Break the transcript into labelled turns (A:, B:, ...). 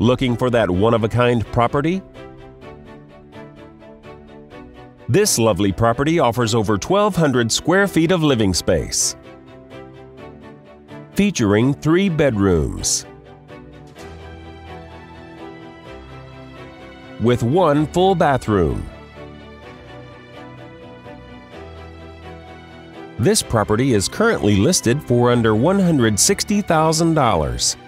A: Looking for that one-of-a-kind property? This lovely property offers over 1,200 square feet of living space. Featuring three bedrooms. With one full bathroom. This property is currently listed for under $160,000.